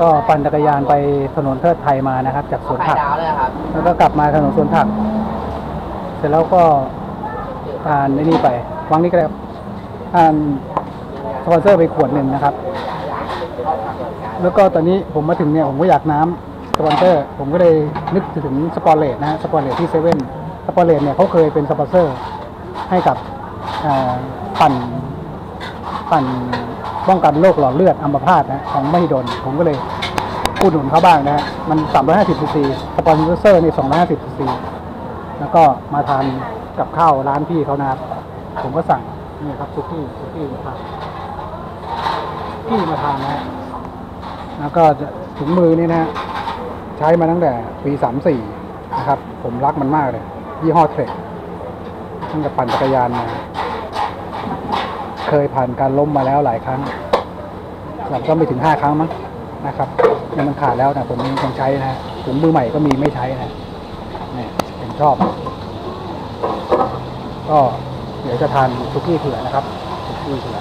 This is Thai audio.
ก็ปั่นจักรยานไปถนนเทอดไทมานะครับ จากสวนผักดาวเลยครับแล้วก็กลับมาถนนสวนผัก เสร็จแล้วก็ทานไอ้นี่ไปวางนี่ก็ได้ครับทานสปอนเซอร์ไปขวดหนึ่งนะครับ แล้วก็ตอนนี้ผมมาถึงเนี่ยผมก็อยากน้ำสปอนเซอร์ ผมก็เลยนึกถึงสปอร์เลตนะฮะสปอร์เลตที่เซเว่นสปอร์เลตเนี่ยเขาเคยเป็นสปอนเซอร์ให้กับอ่าปั่นปั่น ป้องกันโรคหลอดเลือดอัมพาตนะของไมหิดลผมก็เลยอุดหนุนเขาบ้างนะฮะมัน 350ซีซีสปอนเซอร์นี่250ซีซีแล้วก็มาทานกับข้าวร้านพี่เขานะครับ ผมก็สั่งนี่ครับสุกี้สุกี้มาทานพี่มาทานนะฮะแล้วก็ถุงมือนี่นะฮะใช้มาตั้งแต่ปี34นะครับ ผมรักมันมากเลย ยี่ห้อ Trekตั้งแต่ปั่นจักรยานมา เคยผ่านการล้มมาแล้วหลายครั้งหลับก็ไม่ถึงห้าครั้งมั้งนะครับยังมันขาดแล้วนะผมยังใช้นะฮะถุงมือใหม่ก็มีไม่ใช้นะเนี่ยผมชอบ ก็เดี๋ยวจะทานซุกี้เผื่อนะครับซุกี้เผื่อ